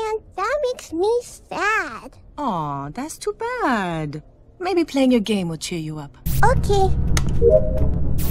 And that makes me sad. Aw, that's too bad. Maybe playing your game will cheer you up. Okay.